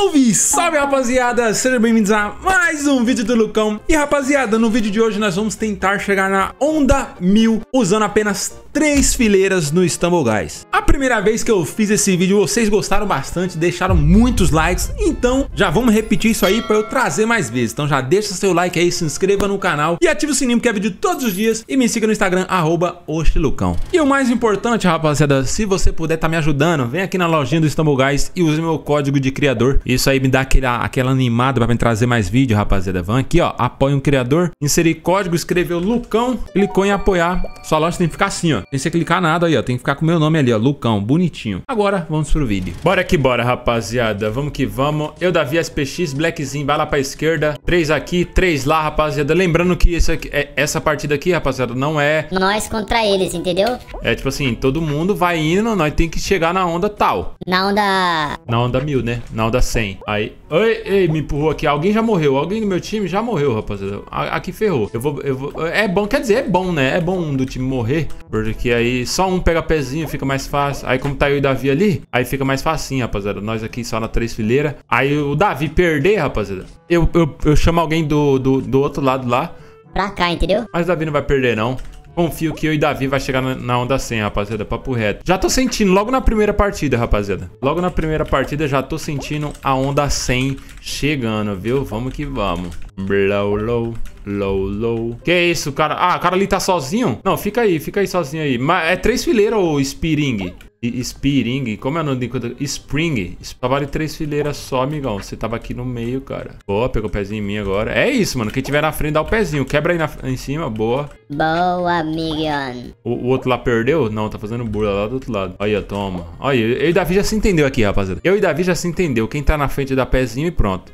Salve, salve rapaziada, sejam bem-vindos a mais um vídeo do Lucão. E rapaziada, no vídeo de hoje nós vamos tentar chegar na onda 1000 usando apenas três fileiras no Stumble Guys. A primeira vez que eu fiz esse vídeo vocês gostaram bastante, deixaram muitos likes. Então já vamos repetir isso aí para eu trazer mais vezes. Então já deixa seu like aí, se inscreva no canal e ative o sininho porque é vídeo todos os dias. E me siga no Instagram, arroba Oxilucão E o mais importante rapaziada, se você puder estar tá me ajudando, vem aqui na lojinha do Stumble Guys e use meu código de criador Isso aí me dá aquela, aquela animada para trazer mais vídeo rapaziada. Vão aqui ó, apoia um criador, inserir código, escreveu Lucão, clicou em apoiar. Sua loja tem que ficar assim ó, sem você clicar nada aí ó, tem que ficar com o meu nome ali ó, Lucão, bonitinho. Agora vamos pro vídeo. Bora que bora rapaziada, vamos que vamos. Eu, Davi, SPX, Blackzinho, vai lá pra esquerda. Três aqui, três lá rapaziada. Lembrando que esse aqui, é, essa partida aqui rapaziada não é Nós contra eles, entendeu? É tipo assim, todo mundo vai indo, nós tem que chegar na onda tal. Na onda... Na onda mil, né? Na onda 100 Aí, ei, ei, me empurrou aqui. Alguém já morreu, alguém do meu time já morreu, rapaziada. Aqui ferrou. Eu vou, eu vou, É bom, quer dizer, é bom, né? É bom um do time morrer Porque aí só um pega pezinho, fica mais fácil. Aí como tá eu e o Davi ali Aí fica mais facinho, rapaziada. Nós aqui só na três fileiras Aí o Davi perder, rapaziada Eu, eu, eu chamo alguém do, do, do outro lado lá. Pra cá, entendeu? Mas o Davi não vai perder, não Confio que eu e Davi vai chegar na onda 100, rapaziada, papo reto. Já tô sentindo logo na primeira partida, rapaziada. Logo na primeira partida já tô sentindo a onda 100 chegando, viu? Vamos que vamos. Low, low, low, low. Que isso, cara? Ah, o cara ali tá sozinho? Não, fica aí, fica aí sozinho aí. Mas é três fileiras ou Spiring? Spiring, como é o nome de Spring. Só vale três fileiras só, amigão. Você tava aqui no meio, cara. Boa, pegou o pezinho em mim agora. É isso, mano. Quem tiver na frente dá o pezinho. Quebra aí na, em cima, boa. Boa, amigão. O, o, outro lá perdeu? Não, tá fazendo burla lá do outro lado. Aí, toma. Aí, eu e Davi já se entendeu aqui, rapaziada. Eu e Davi já se entendeu. Quem tá na frente dá pezinho e pronto.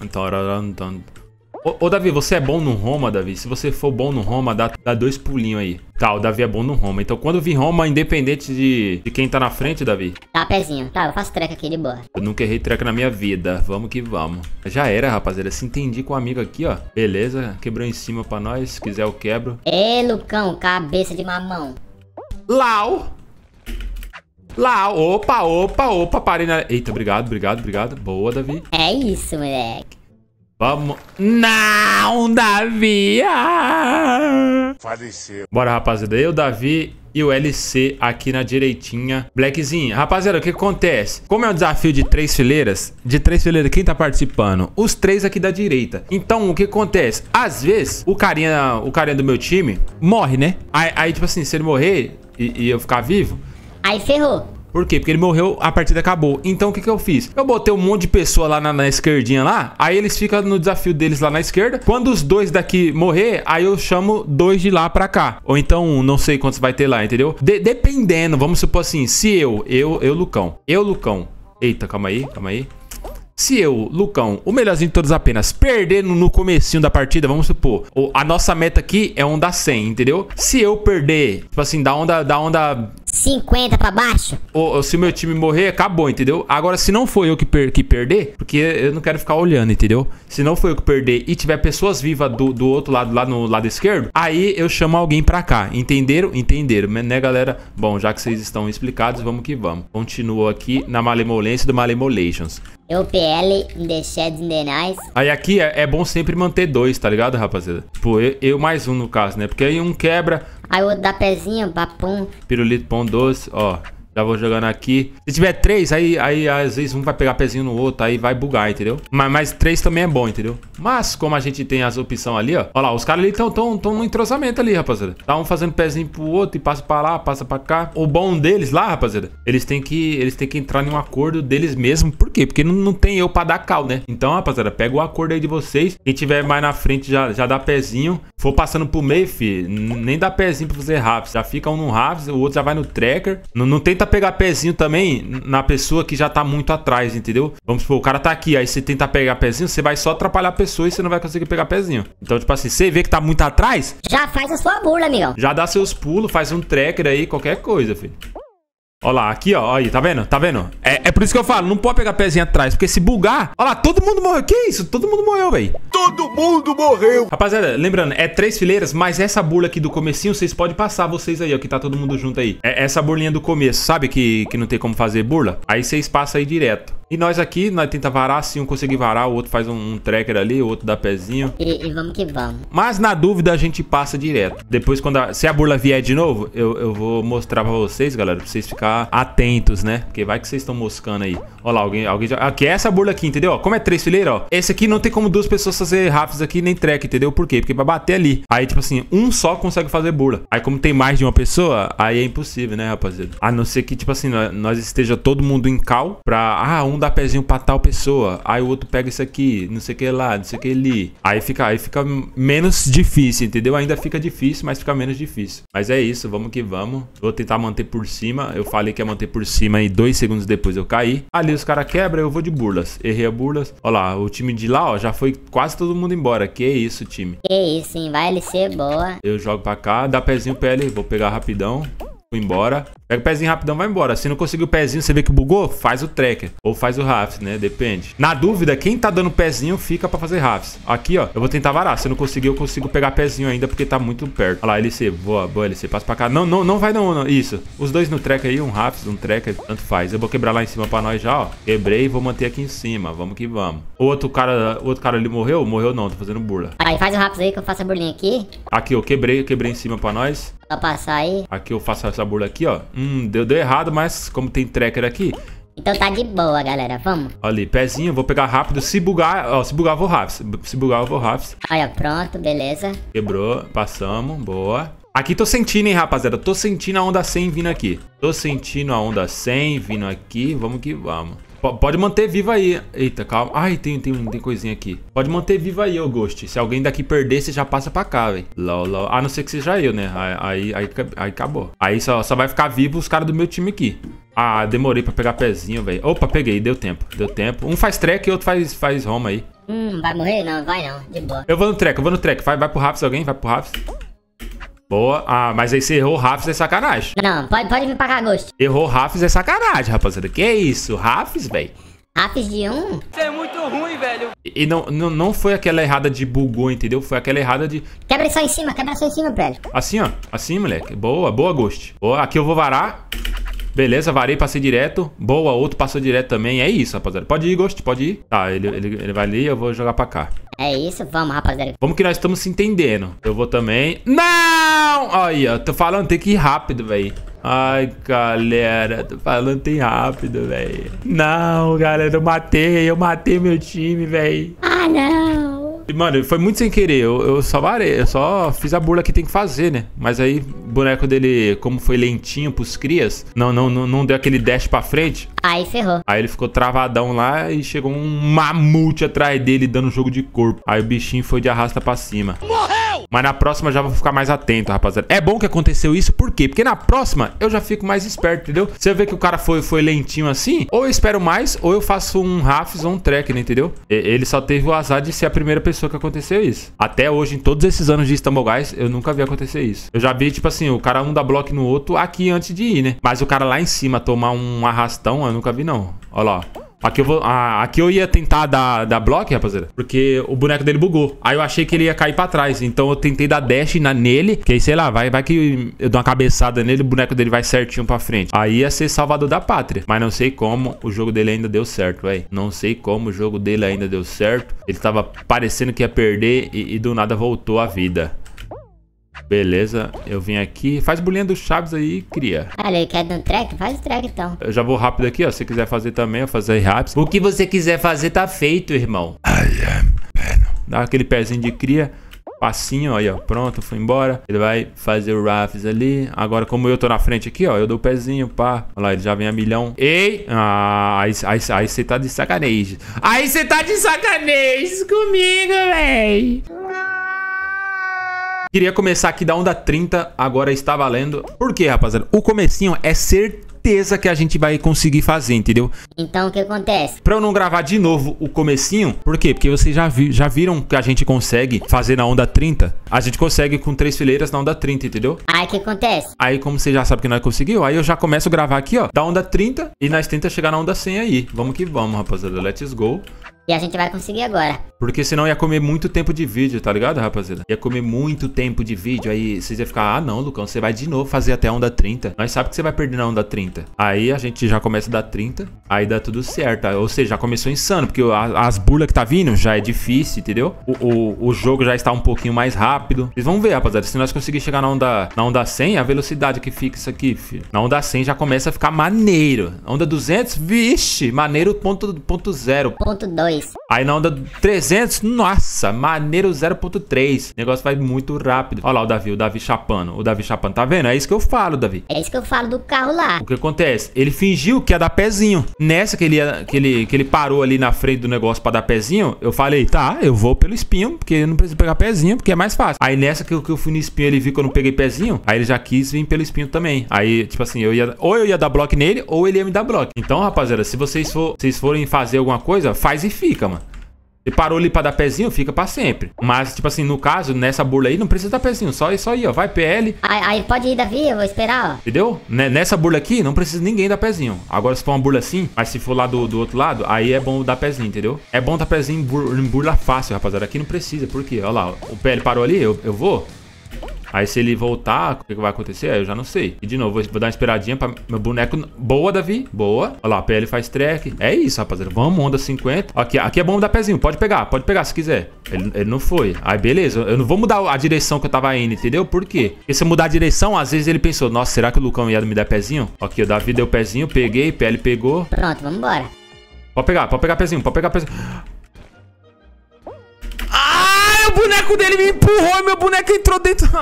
Então, Ô, ô, Davi, você é bom no Roma, Davi? Se você for bom no Roma, dá, dá dois pulinhos aí. Tá, o Davi é bom no Roma. Então, quando vir Roma, independente de, de quem tá na frente, Davi. Dá pezinho. Tá, eu faço treca aqui de boa. Eu nunca errei treca na minha vida. Vamos que vamos. Já era, rapaziada. Se entendi com o amigo aqui, ó. Beleza. Quebrou em cima pra nós. Se quiser, eu quebro. Ê, Lucão, cabeça de mamão. Lau! Lau! Opa, opa, opa. Parei na... Eita, obrigado, obrigado, obrigado. Boa, Davi. É isso, moleque. Vamos. Não, Davi! Ah. Faleceu. Bora, rapaziada. Eu, Davi e o LC aqui na direitinha. Blackzinho, rapaziada, o que acontece? Como é um desafio de três fileiras, de três fileiras, quem tá participando? Os três aqui da direita. Então, o que acontece? Às vezes, o carinha, o carinha do meu time morre, né? Aí, aí tipo assim, se ele morrer e, e eu ficar vivo... Aí ferrou. Por quê? Porque ele morreu, a partida acabou. Então o que, que eu fiz? Eu botei um monte de pessoa lá na, na esquerdinha lá, aí eles ficam no desafio deles lá na esquerda. Quando os dois daqui morrer, aí eu chamo dois de lá pra cá. Ou então, não sei quantos vai ter lá, entendeu? De dependendo, vamos supor assim, se eu, eu, eu, Lucão, eu, Lucão. Eita, calma aí, calma aí. Se eu, Lucão, o melhorzinho de todos apenas, perder no, no comecinho da partida, vamos supor, a nossa meta aqui é onda 100, entendeu? Se eu perder, tipo assim, da onda, da onda 50 pra baixo. Ou, ou, se o meu time morrer, acabou, entendeu? Agora, se não foi eu que, per que perder, porque eu não quero ficar olhando, entendeu? Se não foi eu que perder e tiver pessoas vivas do, do outro lado, lá no lado esquerdo, aí eu chamo alguém pra cá. Entenderam? Entenderam, né, galera? Bom, já que vocês estão explicados, vamos que vamos. Continua aqui na malemolência do Malemolations. Eu PL in the sheds in the nice. Aí aqui é, é, bom sempre manter dois, tá ligado, rapaziada? Tipo, eu, eu, mais um no caso, né? Porque aí um quebra. Aí o outro dá pezinho, papum. Pirulito pão doce, ó. Já vou jogando aqui. Se tiver três, aí, aí às vezes um vai pegar pezinho no outro, aí vai bugar, entendeu? Mas, mas três também é bom, entendeu? Mas como a gente tem as opções ali, ó. Olha lá, os caras ali estão tão, tão no entrosamento ali, rapaziada. Tá um fazendo pezinho pro outro e passa pra lá, passa pra cá. O bom deles lá, rapaziada, eles têm que, eles têm que entrar em um acordo deles mesmos. Por quê? Porque não, não tem eu pra dar cal, né? Então, rapaziada, pega o acordo aí de vocês. Quem tiver mais na frente já, já dá pezinho. For passando pro meio, fi, nem dá pezinho pra fazer rápido. Já fica um no rápido, o outro já vai no tracker. Não, não tenta pegar pezinho também na pessoa que já tá muito atrás, entendeu? Vamos supor, o cara tá aqui, aí você tenta pegar pezinho, você vai só atrapalhar a pessoa e você não vai conseguir pegar pezinho. Então, tipo assim, você vê que tá muito atrás... Já faz a sua burla, amigão. Já dá seus pulos, faz um tracker aí, qualquer coisa, filho. Ó lá, aqui, ó, aí, tá vendo? Tá vendo? É, é por isso que eu falo, não pode pegar pezinho atrás, porque se bugar... Ó lá, todo mundo morreu. Que isso? Todo mundo morreu, velho. Todo mundo morreu. Rapaziada, lembrando, é três fileiras, mas essa burla aqui do comecinho, vocês podem passar vocês aí, ó, que tá todo mundo junto aí. É essa burlinha do começo, sabe que, que não tem como fazer burla? Aí vocês passam aí direto. E nós aqui, nós tenta varar, se um conseguir varar, o outro faz um, um tracker ali, o outro dá pezinho. E, e vamos que vamos. Mas na dúvida a gente passa direto. Depois, quando a, se a burla vier de novo, eu, eu vou mostrar pra vocês, galera, pra vocês ficar atentos, né? Porque vai que vocês estão moscando aí. Olha lá, alguém, alguém já... Aqui é essa burla aqui, entendeu? Ó, Como é três fileiras, ó. Esse aqui não tem como duas pessoas fazer rápidos aqui, nem track, entendeu? Por quê? Porque vai bater ali. Aí, tipo assim, um só consegue fazer burla. Aí, como tem mais de uma pessoa, aí é impossível, né, rapaziada? A não ser que, tipo assim, nós, nós esteja todo mundo em cal pra... Ah, um dá pezinho pra tal pessoa. Aí o outro pega isso aqui, não sei o que lá, não sei o que ali. Aí fica, aí fica menos difícil, entendeu? Ainda fica difícil, mas fica menos difícil. Mas é isso, vamos que vamos. Vou tentar manter por cima. Eu falei que ia manter por cima e dois segundos depois eu caí. Ali os caras quebram, eu vou de burlas. Errei a burlas. Olha lá, o time de lá, ó, já foi quase todo mundo embora. Que isso, time. Que isso, hein? Vai LC boa. Eu jogo pra cá, dá pezinho PL, vou pegar rapidão. Fui embora. Pega o pezinho rapidão, vai embora. Se não conseguir o pezinho, você vê que bugou, faz o tracker. Ou faz o rafts, né? Depende. Na dúvida, quem tá dando pezinho, fica pra fazer rafts. Aqui, ó, eu vou tentar varar. Se não conseguir, eu consigo pegar pezinho ainda, porque tá muito perto. Olha lá, LC. Boa, boa, LC. Passa pra cá. Não, não, não vai não, não. Isso. Os dois no tracker aí, um rafts, um tracker, tanto faz. Eu vou quebrar lá em cima pra nós já, ó. Quebrei e vou manter aqui em cima. Vamos que vamos. O outro cara, o outro cara ali morreu? Morreu não, tô fazendo burla. Aí faz o rápido aí que eu faço a burlinha aqui. Aqui, eu quebrei, eu quebrei em cima pra nós. Só passar aí. Aqui eu faço essa burla aqui, ó. Hum, deu, deu errado, mas como tem tracker aqui, Então tá de boa, galera. Vamos. Olha ali, pezinho, vou pegar rápido. Se bugar, ó, se bugar eu vou rápido. Se bugar eu vou rápido. Ó, pronto, beleza. Quebrou, passamos, boa. Aqui tô sentindo, hein, rapaziada. Tô sentindo a onda 100 vindo aqui. Tô sentindo a onda 100 vindo aqui. Vamos que vamos. Pode manter viva aí. Eita, calma. Ai, tem, tem, tem coisinha aqui. Pode manter viva aí, ô Ghost. Se alguém daqui perder, você já passa pra cá, velho. Lol, lol. A não ser que seja eu, né? Aí, aí, aí, aí acabou. Aí só, só vai ficar vivo os caras do meu time aqui. Ah, demorei pra pegar pezinho, velho. Opa, peguei. Deu tempo. Deu tempo. Um faz track e outro faz, faz home aí. Hum, vai morrer? Não, vai não. De boa. Eu vou no track, eu vou no track. Vai, vai pro Raps alguém? Vai pro Raps. Boa. Ah, mas aí você errou o Raps é sacanagem. Não, pode, pode vir pra cá, Ghost. Errou o Raps é sacanagem, rapaziada. Que isso? Raps, velho. Rápido de um. E e não, não, não foi aquela errada de bugou, entendeu? Foi aquela errada de. Quebra só em cima, quebra só em cima, velho. Assim, ó. Assim, moleque. Boa, boa, Ghost. Boa. Aqui eu vou varar. Beleza, varei, passei direto. Boa, outro passou direto também. É isso, rapaziada. Pode ir, Ghost, pode ir. Tá, ele, ele, ele vai ali, eu vou jogar pra cá. É isso, vamos, rapaziada. Vamos que nós estamos se entendendo. Eu vou também. Não! Aí, ó. Tô falando, tem que ir rápido, velho. Ai, galera. Tô falando, tem rápido, velho. Não, galera. Eu matei. Eu matei meu time, velho. Ah, não. Mano, foi muito sem querer. Eu, eu só varei. Eu só fiz a burla que tem que fazer, né? Mas aí, o boneco dele, como foi lentinho pros crias, não, não, não, não deu aquele dash pra frente. Aí ferrou. Aí ele ficou travadão lá e chegou um mamute atrás dele dando jogo de corpo. Aí o bichinho foi de arrasta pra cima. Morreu! Mas na próxima já vou ficar mais atento, rapaziada. É bom que aconteceu isso, por quê? Porque na próxima eu já fico mais esperto, entendeu? Se eu ver que o cara foi, foi lentinho assim, ou eu espero mais, ou eu faço um rafs ou um track, né, entendeu? E- Ele só teve o azar de ser a primeira pessoa que aconteceu isso. Até hoje, em todos esses anos de Istanbul Guys, eu nunca vi acontecer isso. Eu já vi, tipo assim, o cara um dá bloco no outro aqui antes de ir, né? Mas o cara lá em cima tomar um arrastão, eu nunca vi, não. Olha lá, ó. Aqui eu, vou, ah, aqui eu ia tentar dar, dar bloco, rapaziada. Porque o boneco dele bugou. Aí eu achei que ele ia cair pra trás. Então eu tentei dar dash na, nele. Que aí, sei lá, vai, vai que eu dou uma cabeçada nele, o boneco dele vai certinho pra frente. Aí ia ser salvador da pátria. Mas não sei como o jogo dele ainda deu certo, véi. Não sei como o jogo dele ainda deu certo. Ele tava parecendo que ia perder e, e do nada voltou à vida. Beleza, eu vim aqui. Faz bolinha do Chaves aí, cria. Olha, ele quer dar um track? Faz o track então. Eu já vou rápido aqui, ó. Se você quiser fazer também, eu fazer rápido. O que você quiser fazer tá feito, irmão. Dá aquele pezinho de cria. Passinho, aí, ó. Pronto, fui embora. Ele vai fazer o Rafs ali. Agora, como eu tô na frente aqui, ó, eu dou o pezinho, pá. Olha lá, ele já vem a milhão. Ei! Ah, aí você aí, aí cê tá de sacanagem. Aí você tá de sacanagem comigo, véi. Queria começar aqui da onda 30, agora está valendo. Por quê, rapaziada? O comecinho é certeza que a gente vai conseguir fazer, entendeu? Então o que acontece? Pra eu não gravar de novo o comecinho, por quê? Porque vocês já, vi- já viram que a gente consegue fazer na onda 30. A gente consegue com três fileiras na onda 30, entendeu? Aí o que acontece? Aí, como você já sabe que nós conseguiu, aí eu já começo a gravar aqui, ó, da onda 30 e nós tenta chegar na onda 100 aí. Vamos que vamos, rapaziada. Let's go. E a gente vai conseguir agora. Porque senão ia comer muito tempo de vídeo, tá ligado, rapaziada? Ia comer muito tempo de vídeo. Aí vocês iam ficar, ah, não, Lucão, você vai de novo fazer até a onda 30. Nós sabe que você vai perder na onda 30. Aí a gente já começa a dar 30. Aí dá tudo certo. Ou seja, já começou insano. Porque as burlas que tá vindo já é difícil, entendeu? O, o, o, jogo já está um pouquinho mais rápido. Vocês vão ver, rapaziada. Se nós conseguir chegar na onda, na onda 100, a velocidade que fica isso aqui, filho. Na onda 100 já começa a ficar maneiro. Onda 200, vixe, maneiro ponto, ponto zero. Ponto 2. Aí na onda 300, nossa, maneiro 0.3. O negócio vai muito rápido. Olha lá o Davi, o Davi chapando. O Davi chapando, tá vendo? É isso que eu falo, Davi. É isso que eu falo do carro lá. O que acontece? Ele fingiu que ia dar pezinho. Nessa que ele, ia, que ele, que ele parou ali na frente do negócio pra dar pezinho, eu falei, tá, eu vou pelo espinho, porque eu não preciso pegar pezinho, porque é mais fácil. Aí nessa que eu, que eu fui no espinho, ele viu que eu não peguei pezinho, aí ele já quis vir pelo espinho também. Aí, tipo assim, eu ia, ou eu ia dar bloco nele, ou ele ia me dar bloco. Então, rapaziada, se vocês, for, vocês forem fazer alguma coisa, faz e fica, mano. E parou ali pra dar pezinho, fica pra sempre. Mas, tipo assim, no caso, nessa burla aí, não precisa dar pezinho. Só isso aí, ó. Vai PL. Aí, aí pode ir, Davi, eu vou esperar, ó. Entendeu? Nessa burla aqui, não precisa ninguém dar pezinho. Agora, se for uma burla assim, mas se for lá do, do outro lado, aí é bom dar pezinho, entendeu? É bom dar pezinho em burla, fácil, rapaziada. Aqui não precisa, por quê? Olha lá, o PL parou ali, eu, eu vou. Aí se ele voltar, o que, vai acontecer? Eu já não sei. E de novo, vou dar uma esperadinha pra meu boneco... Boa, Davi. Boa. Olha lá, a PL faz track. É isso, rapaziada. Vamos, onda 50. Aqui, aqui é bom dar pezinho. Pode pegar, pode pegar se quiser. Ele, ele não foi. Aí, beleza. Eu não vou mudar a direção que eu tava indo, entendeu? Por quê? Porque se eu mudar a direção, às vezes ele pensou, nossa, será que o Lucão ia me dar pezinho? Aqui, o Davi deu pezinho, peguei, PL pegou. Pronto, vamos embora. Pode pegar, pode pegar pezinho, pode pegar pezinho. Boneco dele me empurrou e meu boneco entrou dentro.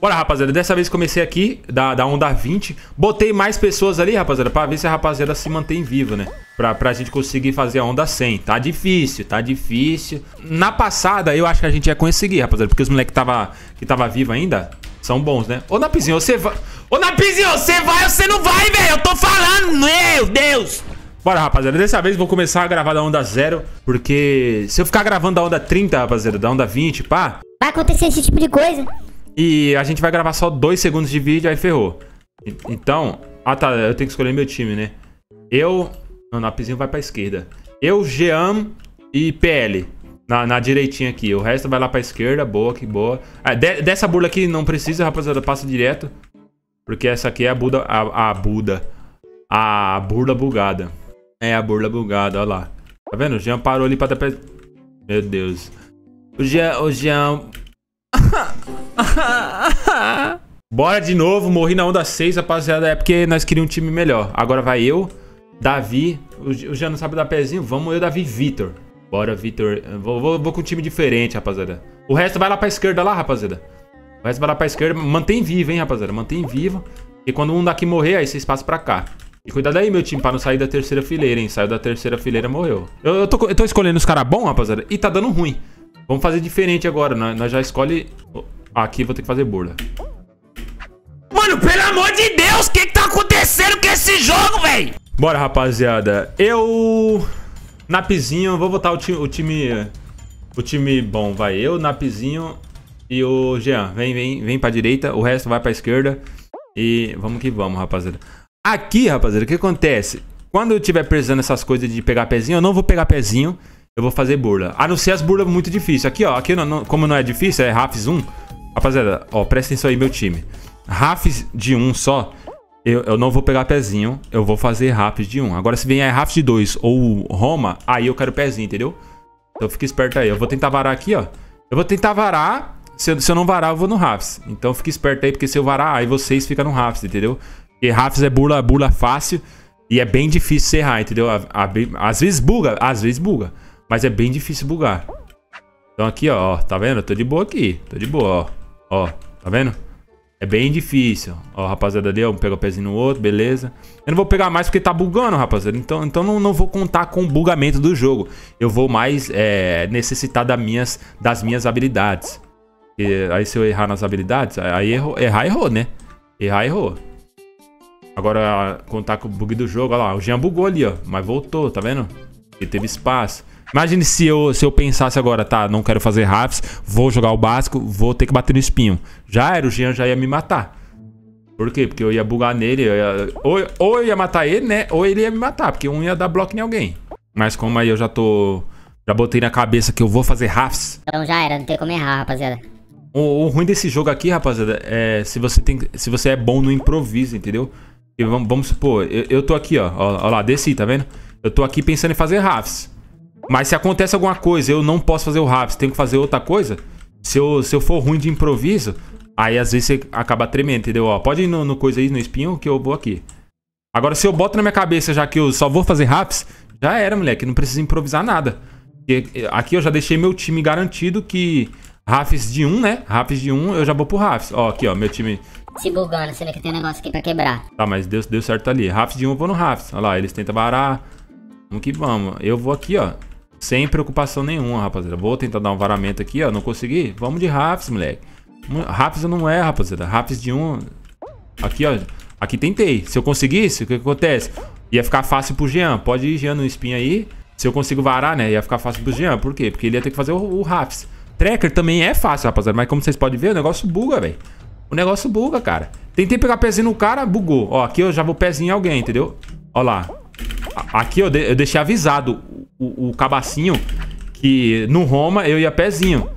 Bora, rapaziada. Dessa vez comecei aqui, da, da onda 20. Botei mais pessoas ali, rapaziada, pra ver se a rapaziada se mantém viva, né? Pra, pra gente conseguir fazer a onda 100. Tá difícil, tá difícil. Na passada, eu acho que a gente ia conseguir, rapaziada. Porque os moleques que tava, que tava vivo ainda são bons, né? Ô, Napizinho, você vai... Ô, Napizinho, você vai ou você não vai, velho? Eu tô falando, meu Deus! Bora, rapaziada. Dessa vez vou começar a gravar da onda 0, porque se eu ficar gravando da onda 30, rapaziada, da onda 20, pá... Vai acontecer esse tipo de coisa. E a gente vai gravar só 2 segundos de vídeo, aí ferrou. Então... Ah, tá. Eu tenho que escolher meu time, né? Eu... Não, o Napizinho vai pra esquerda. Eu, Jean e PL. Na, na direitinha aqui. O resto vai lá pra esquerda. Boa, que boa. Ah, de, dessa burla aqui não precisa, rapaziada. Passa direto. Porque essa aqui é a Buda... A, a Buda. A burla bugada. É a burla bugada, olha lá. Tá vendo? O Jean parou ali pra dar pé. Meu Deus. O Jean... O Jean... Bora de novo. Morri na onda 6, rapaziada. É porque nós queríamos um time melhor. Agora vai eu, Davi. O Jean não sabe dar pezinho. Vamos eu, Davi Vitor. Bora, Vitor. Vou, vou, vou, com um time diferente, rapaziada. O resto vai lá pra esquerda lá, rapaziada. O resto vai lá pra esquerda. Mantém vivo, hein, rapaziada. Mantém vivo. E quando um daqui morrer, aí vocês passam pra cá. E cuidado aí, meu time, pra não sair da terceira fileira, hein? Saiu da terceira fileira, morreu. Eu, eu, tô, eu tô escolhendo os caras bons, rapaziada, e tá dando ruim. Vamos fazer diferente agora, né? Nós já escolhe... Aqui vou ter que fazer burla. Mano, pelo amor de Deus, o que que tá acontecendo com esse jogo, velho? Bora, rapaziada. Eu... Napizinho, vou botar o time, o time... O time bom, vai. Eu, Napizinho e o Jean. Vem, vem, vem pra direita, o resto vai pra esquerda. E vamos que vamos, rapaziada. Aqui, rapaziada, o que acontece? Quando eu tiver precisando essas coisas de pegar pezinho, eu não vou pegar pezinho, eu vou fazer burla. A não ser as burlas muito difíceis. Aqui, ó, aqui não, não, como não é difícil, é Rafs 1. Rapaziada, ó, presta atenção aí, meu time. Rafs de 1 só, eu, eu não vou pegar pezinho, eu vou fazer Rafs de 1. Agora, se vier Rafs de 2 ou Roma, aí eu quero pezinho, entendeu? Então fica esperto aí. Eu vou tentar varar aqui, ó. Eu vou tentar varar. Se eu, se eu não varar, eu vou no Rafs. Então fica esperto aí, porque se eu varar, aí vocês ficam no Rafs, entendeu? Porque Rafs é bula, bula fácil e é bem difícil ser errar, entendeu? Às vezes buga, às vezes buga. Mas é bem difícil bugar. Então aqui, ó, tá vendo? Eu tô de boa aqui. Tô de boa, ó. Ó, tá vendo? É bem difícil. Ó, rapaziada ali, ó, pega o pezinho no outro, beleza. Eu não vou pegar mais porque tá bugando, rapaziada. Então, então não, não vou contar com o bugamento do jogo. Eu vou mais é, necessitar das minhas, das minhas habilidades. E aí se eu errar nas habilidades, aí errou, errar errou, né? Errar errou. Agora, contar com o bug do jogo, olha lá, o Jean bugou ali, ó. Mas voltou, tá vendo? Ele teve espaço. Imagine se eu, se eu pensasse agora, tá, não quero fazer rafs, vou jogar o básico, vou ter que bater no espinho. Já era, o Jean já ia me matar. Por quê? Porque eu ia bugar nele, eu ia, ou, ou eu ia matar ele, né? Ou ele ia me matar, porque um ia dar bloco em alguém. Mas como aí eu já tô... Já botei na cabeça que eu vou fazer rafs. Então já era, não tem como errar, rapaziada. O, o ruim desse jogo aqui, rapaziada, é se você, tem, se você é bom no improviso, entendeu? E vamos, vamos supor, eu, eu tô aqui, ó, ó lá, desci, tá vendo? Eu tô aqui pensando em fazer rafs. Mas se acontece alguma coisa, eu não posso fazer o rafs, tenho que fazer outra coisa. Se eu, se eu for ruim de improviso, aí às vezes você acaba tremendo, entendeu? Ó, pode ir no, no coisa aí, no espinho, que eu vou aqui. Agora, se eu boto na minha cabeça já que eu só vou fazer rafs, já era, moleque, não precisa improvisar nada. E aqui eu já deixei meu time garantido que Rafs de 1, né? Rafs de 1, eu já vou pro Rafs. Ó, aqui, ó, meu time... Se bugando, você vê que tem um negócio aqui pra quebrar. Tá, mas deu, deu certo ali. Rafs de 1 eu vou no Rafs. Olha lá, eles tentam varar. Vamos que vamos. Eu vou aqui, ó. Sem preocupação nenhuma, rapaziada. Vou tentar dar um varamento aqui, ó. Não consegui? Vamos de Rafs, moleque. Rafs não é, rapaziada. Rafs de 1... Aqui, ó. Aqui tentei. Se eu conseguisse, o que, que acontece? Ia ficar fácil pro Jean. Pode ir, Jean, no espinho aí. Se eu consigo varar, né? Ia ficar fácil pro Jean. Por quê? Porque ele ia ter que fazer o, o Rafs. Tracker também é fácil, rapaziada. Mas como vocês podem ver, o negócio buga, velho. O negócio buga, cara. Tentei pegar pezinho no cara, bugou. Ó, aqui eu já vou pezinho em alguém, entendeu? Ó lá. Aqui eu, de eu deixei avisado o, o, cabacinho que no Roma eu ia pezinho.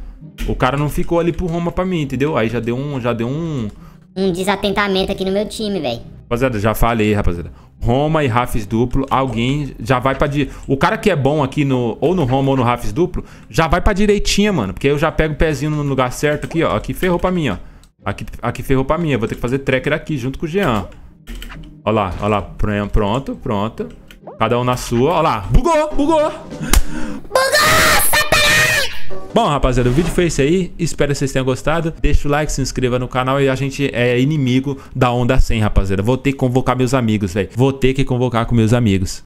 O cara não ficou ali pro Roma pra mim, entendeu? Aí já deu um... Já deu um... Um desatentamento aqui no meu time, velho. Rapaziada, já falei, rapaziada. Roma e Rafs duplo, alguém já vai pra direita. O cara que é bom aqui no ou no Roma ou no Rafs duplo, já vai pra direitinha, mano. Porque eu já pego o pezinho no lugar certo aqui, ó. Aqui ferrou pra mim, ó. Aqui, aqui ferrou pra mim. Eu vou ter que fazer tracker aqui junto com o Jean. Ó lá, ó lá. Pronto, pronto. Cada um na sua. Ó lá. Bugou, bugou. Bugou, Bom, rapaziada, o vídeo foi esse aí. Espero que vocês tenham gostado. Deixa o like, se inscreva no canal e a gente é inimigo da onda 100, rapaziada. Vou ter que convocar meus amigos, velho. Vou ter que convocar com meus amigos.